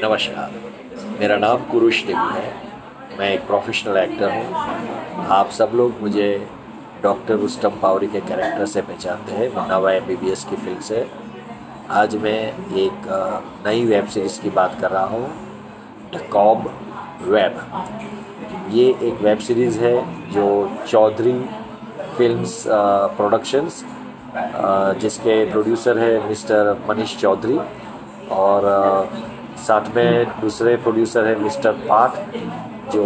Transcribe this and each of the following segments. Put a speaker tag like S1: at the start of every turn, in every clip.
S1: नमस्कार। मेरा नाम कुरुश देव है। मैं एक प्रोफेशनल एक्टर हूँ। आप सब लोग मुझे डॉक्टर रुस्तम पावरी के कैरेक्टर से पहचानते हैं। मुन्नावा एम बी की फ़िल्म से। आज मैं एक नई वेब सीरीज़ की बात कर रहा हूँ। द कॉब वेब ये एक वेब सीरीज़ है जो चौधरी फिल्म्स प्रोडक्शंस जिसके प्रोड्यूसर है मिस्टर मनीष चौधरी और साथ में दूसरे प्रोड्यूसर है मिस्टर पाठ जो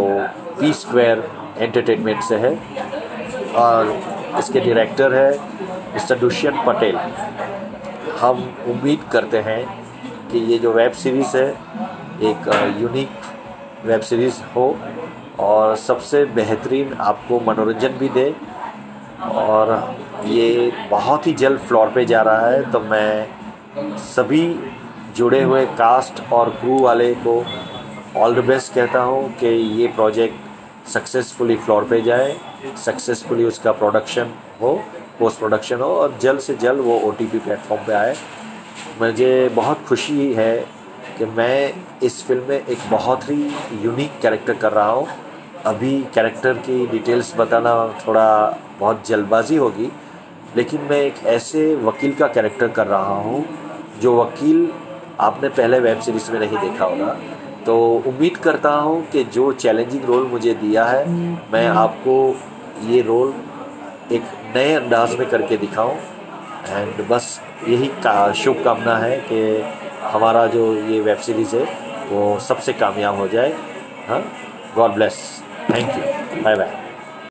S1: पी स्क्वायर एंटरटेनमेंट से है। और इसके डायरेक्टर है मिस्टर दुष्यंत पटेल। हम उम्मीद करते हैं कि ये जो वेब सीरीज़ है, एक यूनिक वेब सीरीज़ हो और सबसे बेहतरीन आपको मनोरंजन भी दे और ये बहुत ही जल्द फ्लोर पे जा रहा है तो मैं सभी जुड़े हुए कास्ट और क्रू वाले को ऑल द बेस्ट कहता हूँ कि ये प्रोजेक्ट सक्सेसफुली फ्लोर पे जाए सक्सेसफुली उसका प्रोडक्शन हो पोस्ट प्रोडक्शन हो, और जल्द से जल्द वो ओ टी पी प्लेटफॉर्म पे आए। मुझे बहुत खुशी है कि मैं इस फ़िल्म में एक बहुत ही यूनिक कैरेक्टर कर रहा हूँ। अभी कैरेक्टर की डिटेल्स बताना थोड़ा बहुत जल्दबाजी होगी, लेकिन मैं एक ऐसे वकील का कैरेक्टर कर रहा हूँ, जो वकील आपने पहले वेब सीरीज़ में नहीं देखा होगा। तो उम्मीद करता हूँ कि जो चैलेंजिंग रोल मुझे दिया है, मैं आपको ये रोल एक नए अंदाज में करके दिखाऊँ। एंड बस यही का शुभकामना है कि हमारा जो ये वेब सीरीज़ है, वो सबसे कामयाब हो जाए। हाँ? God bless Thank you. Bye bye.